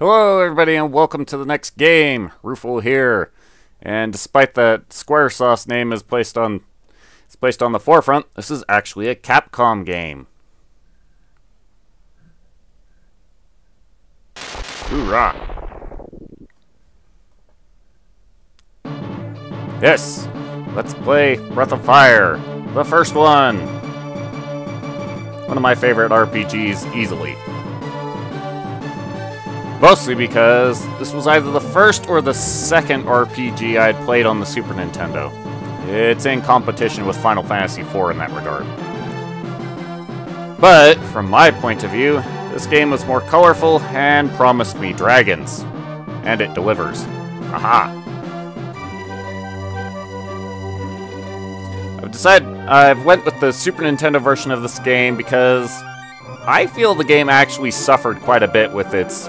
Hello, everybody, and welcome to the next game. Rufo here, and despite that Squaresoft name is placed on, it's placed on the forefront. This is actually a Capcom game. Hoorah! Yes, let's play Breath of Fire, the first one. One of my favorite RPGs, easily. Mostly because this was either the first or the second RPG I had played on the Super Nintendo. It's in competition with Final Fantasy IV in that regard. But, from my point of view, this game was more colorful and promised me dragons. And it delivers. Aha! I've decided I've went with the Super Nintendo version of this game because I feel the game actually suffered quite a bit with its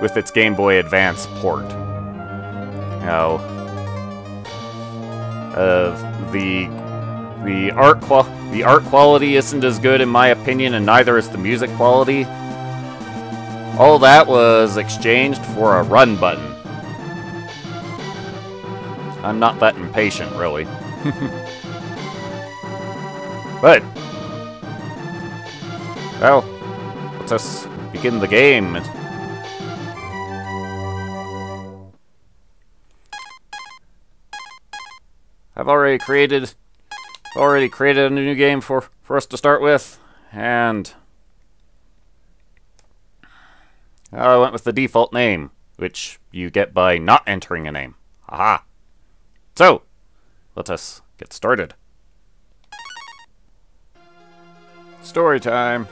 with its Game Boy Advance port. Now, uh, the the art the art quality isn't as good in my opinion, and neither is the music quality. All that was exchanged for a run button. I'm not that impatient, really. but, well, let's begin the game. I've already created already created a new game for, for us to start with, and I went with the default name, which you get by not entering a name. Aha! So, let us get started. Story time.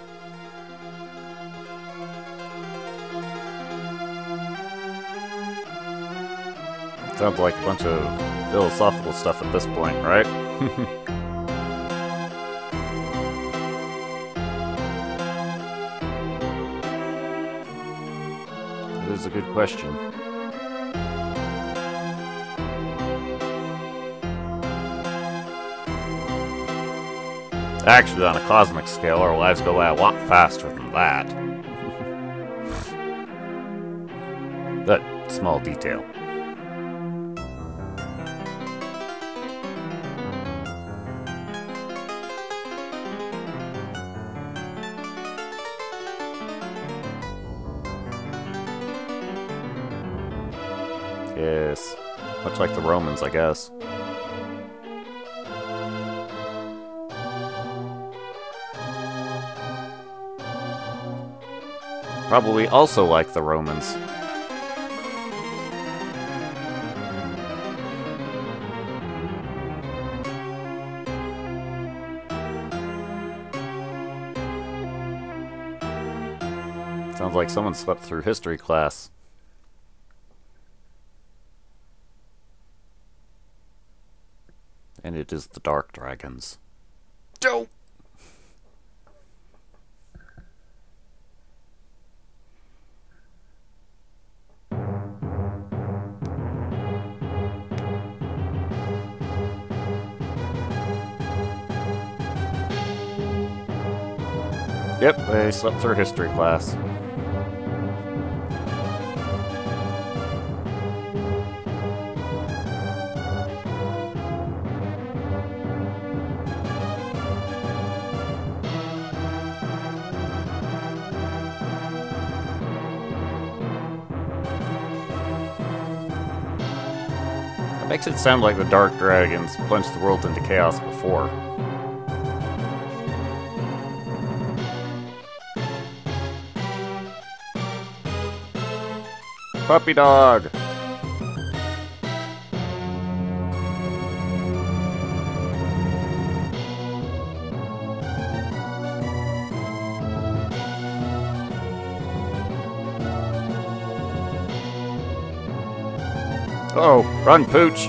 Sounds like a bunch of philosophical stuff at this point, right? it is a good question. Actually, on a cosmic scale, our lives go by a lot faster than that. but, small detail. Yes. Much like the Romans, I guess. Probably also like the Romans. Sounds like someone slept through history class. And it is the Dark Dragons. Dope! Yep, they slept through history class. Makes it sound like the Dark Dragons plunged the world into chaos before. Puppy dog! Run, Pooch!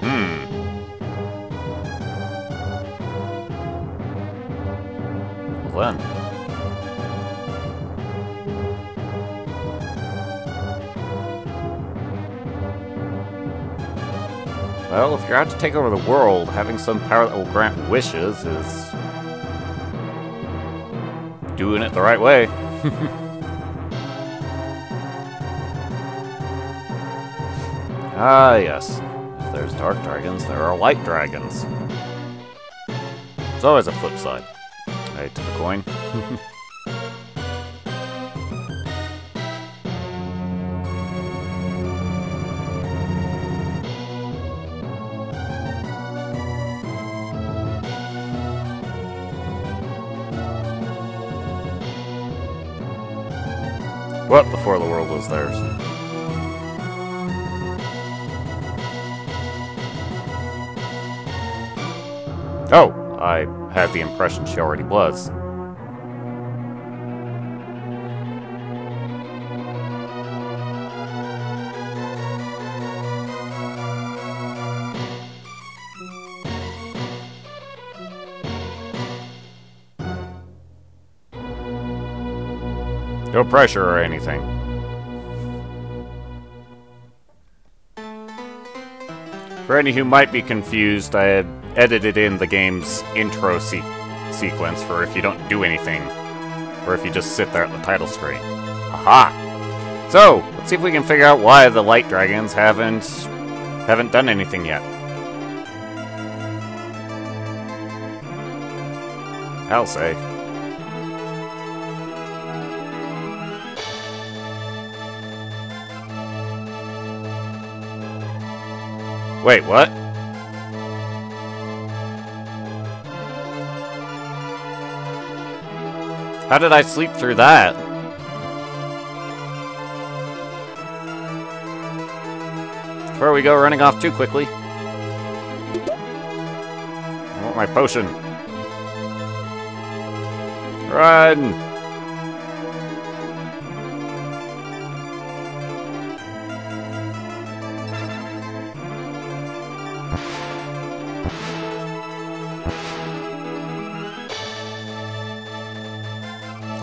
Hmm. Well then. Well, if you're out to take over the world, having some power that will grant wishes is doing it the right way. ah, yes. If there's dark dragons, there are light dragons. There's always a flip side. I to the coin. What before the world was theirs? Oh, I had the impression she already was. No pressure or anything. For any who might be confused, I had edited in the game's intro se sequence for if you don't do anything, or if you just sit there at the title screen. Aha! So, let's see if we can figure out why the light dragons haven't haven't done anything yet. I'll say. Wait, what? How did I sleep through that? Before we go running off too quickly. I want my potion. Run!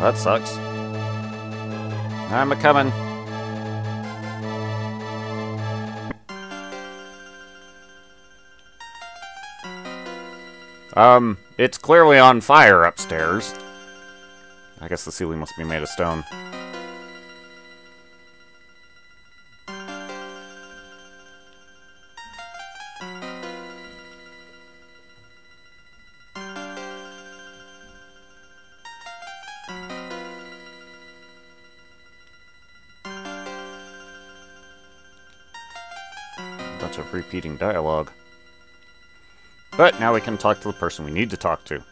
That sucks. I'm a coming. Um, it's clearly on fire upstairs. I guess the ceiling must be made of stone. Bunch of repeating dialogue. But now we can talk to the person we need to talk to.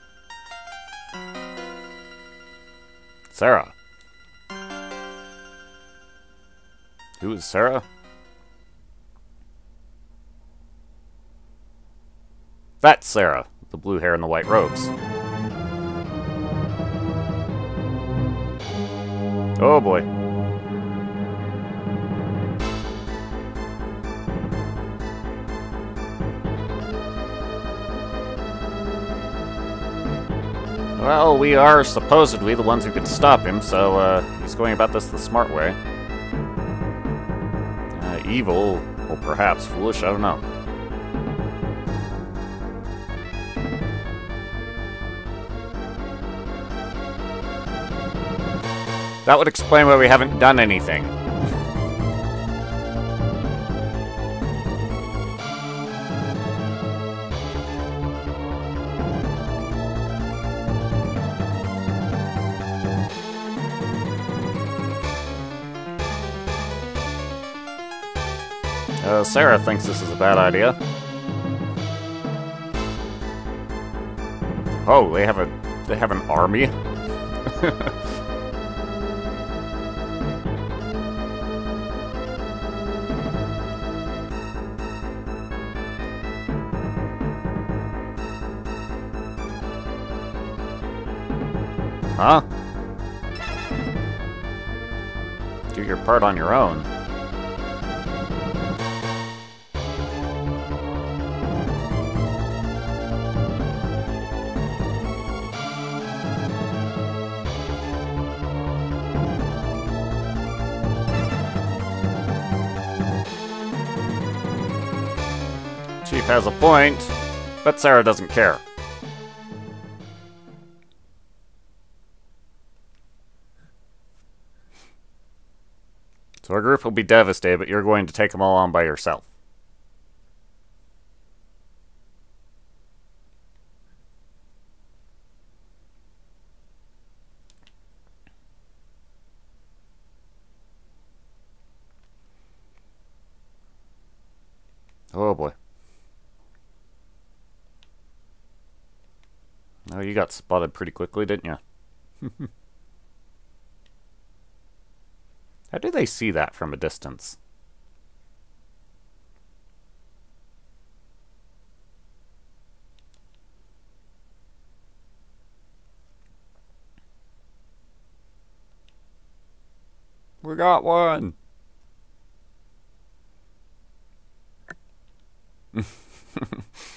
Sara. Who is Sara? That's Sara, the blue hair and the white robes. Oh boy. Well, we are supposedly the ones who could stop him, so uh, he's going about this the smart way. Uh, evil, or perhaps foolish, I don't know. That would explain why we haven't done anything. Uh, Sara thinks this is a bad idea. Oh, they have a they have an army. huh? Do your part on your own. Keith has a point, but Sara doesn't care. So our group will be devastated, but you're going to take them all on by yourself. Oh boy. Oh, you got spotted pretty quickly, didn't you? How do they see that from a distance? We got one!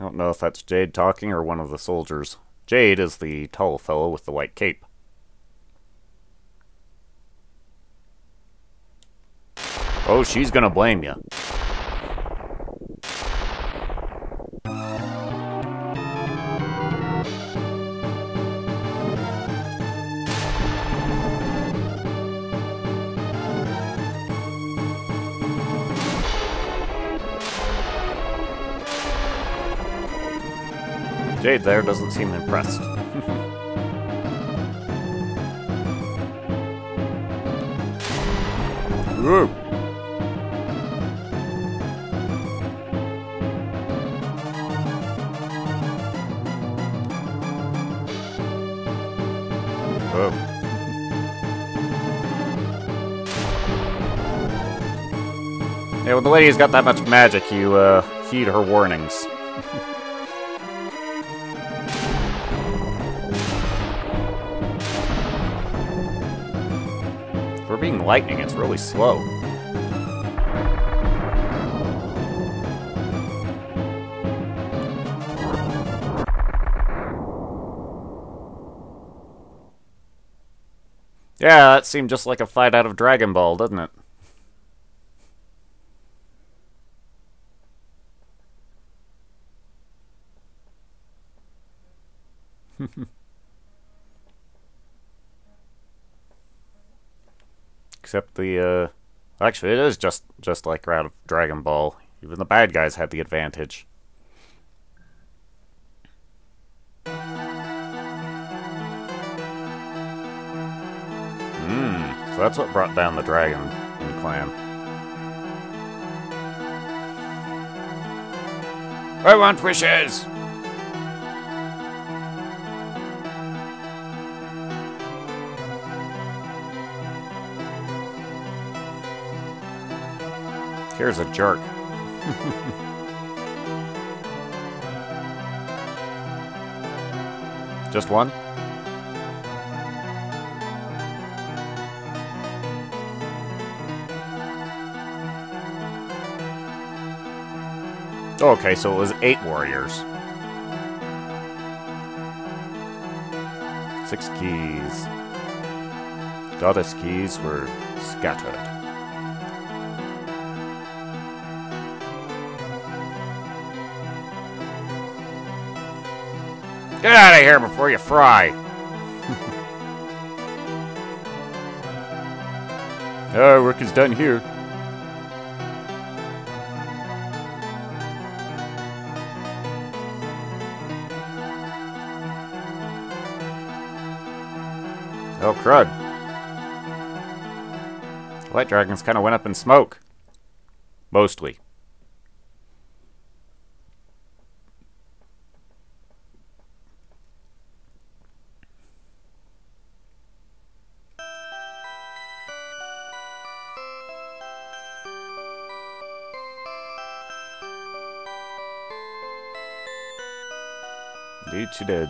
I don't know if that's Jade talking or one of the soldiers. Jade is the tall fellow with the white cape. Oh, she's gonna blame you. There doesn't seem impressed. Whoa. Whoa. Yeah, when the lady's got that much magic, you uh, heed her warnings. lightning, it's really slow. Yeah, that seemed just like a fight out of Dragon Ball, doesn't it? Except the, uh... Actually, it is just, just like Dragon Ball. Even the bad guys had the advantage. Hmm, so that's what brought down the dragon in Clan. I want wishes! Here's a jerk. Just one? Okay, so it was eight warriors. Six keys. Goddess keys were scattered. Get out of here before you fry! oh, work is done here. Oh, crud. White dragons kind of went up in smoke. Mostly. Indeed, she did.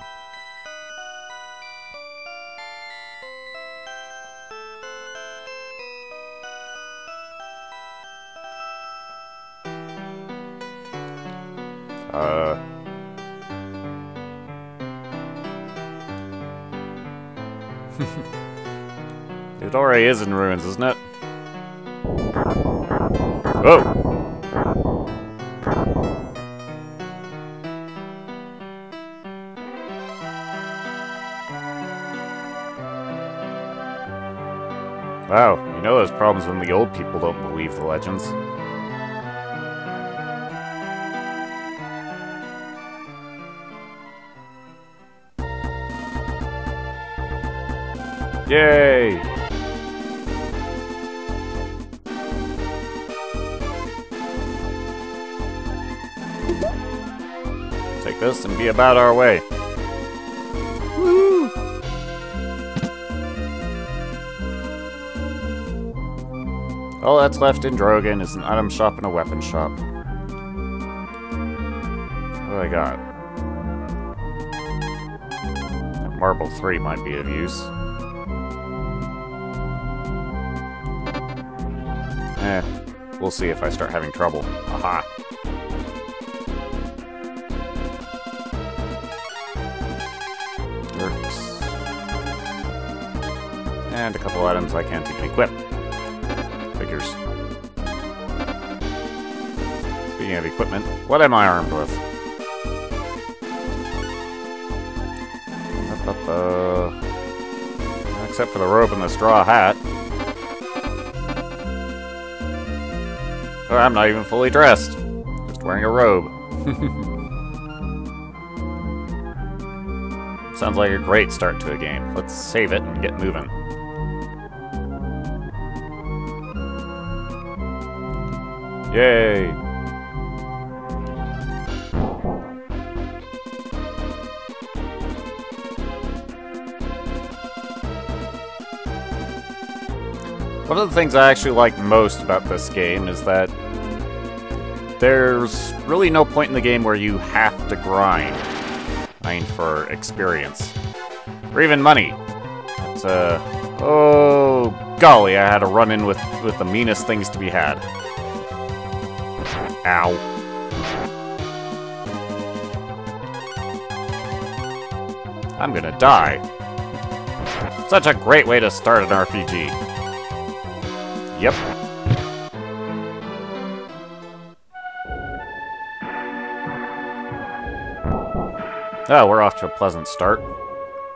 Uh. it already is in ruins, isn't it? Oh! Wow, you know there's problems when the old people don't believe the legends. Yay! Take this and be about our way. All that's left in Drogen is an item shop and a weapon shop. What do I got? Marble 3 might be of use. Eh, we'll see if I start having trouble. Aha! Works. And a couple items I can't even equip. Speaking of equipment, what am I armed with? Uh, except for the robe and the straw hat. I'm not even fully dressed. Just wearing a robe. Sounds like a great start to a game. Let's save it and get moving. Yay! One of the things I actually like most about this game is that there's really no point in the game where you have to grind. I mean, for experience. Or even money. It's, uh... Oh, golly, I had a run-in with, with the meanest things to be had. Ow. I'm gonna die. Such a great way to start an RPG. Yep. Oh, we're off to a pleasant start.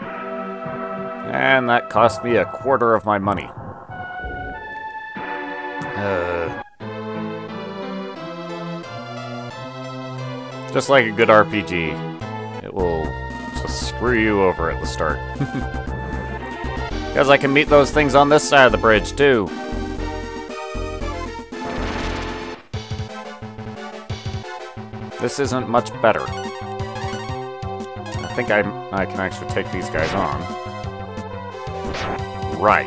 And that cost me a quarter of my money. Uh, just like a good RPG, it will just screw you over at the start. Because I can meet those things on this side of the bridge, too. This isn't much better. I think I, I can actually take these guys on. Right.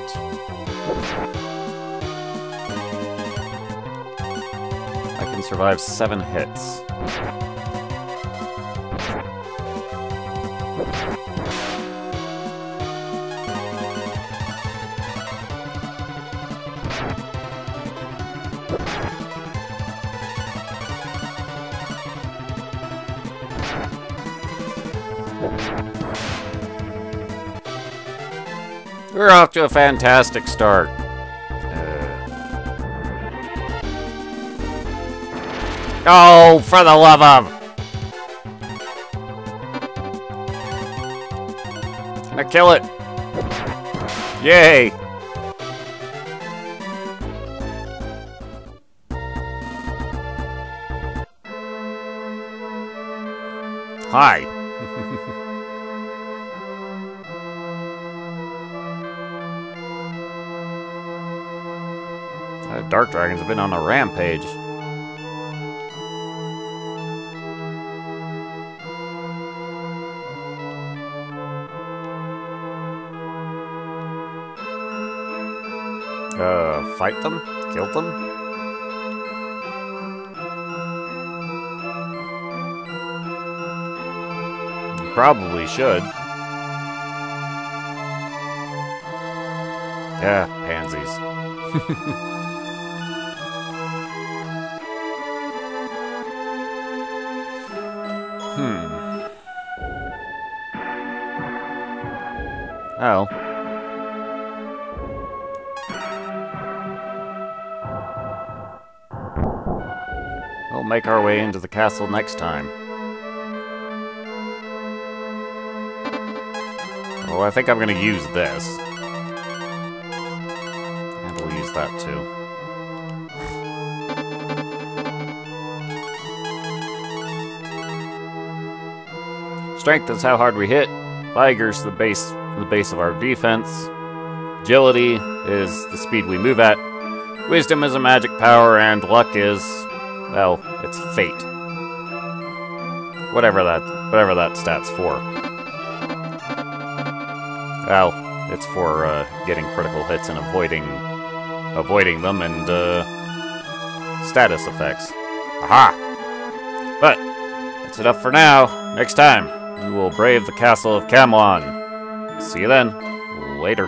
I can survive seven hits. We're off to a fantastic start. Uh... Oh, for the love of! Can I kill it? Yay! Hi. Dark Dragons have been on a rampage. Uh, fight them? Kill them? You probably should. Yeah, pansies. Oh. We'll make our way into the castle next time. Oh, I think I'm gonna use this. And we'll use that too. Strength is how hard we hit. Vigor's the base the base of our defense. Agility is the speed we move at. Wisdom is a magic power, and luck is, well, it's fate. Whatever that, whatever that stat's for. Well, it's for uh, getting critical hits and avoiding, avoiding them, and uh, status effects. Aha! But that's enough for now. Next time, we will brave the castle of Camlon. See you then. Later.